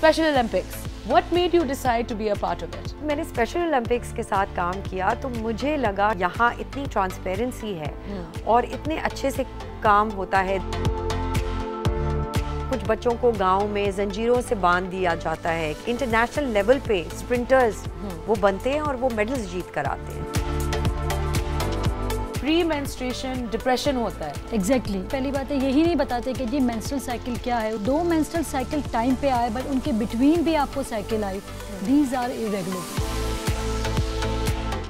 Special Olympics. What made you decide to be a part of it? मैंने special Olympics के साथ काम किया तो मुझे लगा यहाँ इतनी ट्रांसपेरेंसी है और इतने अच्छे से काम होता है। कुछ बच्चों को गाँव में जंजीरों से बाँध दिया जाता है। इंटरनेशनल लेवल पे स्प्रिंटर्स वो बनते हैं और वो मेडल्स जीत कर आते हैं। प्री मेंस्ट्रुएशन डिप्रेशन होता है। Exactly exactly. पहली बात है यही नहीं बताते कि जी मेंस्ट्रुअल साइकिल क्या है। दो मेंस्ट्रुअल साइकिल टाइम पे आए बट उनके बिटवीन भी आपको cycle I these are irregular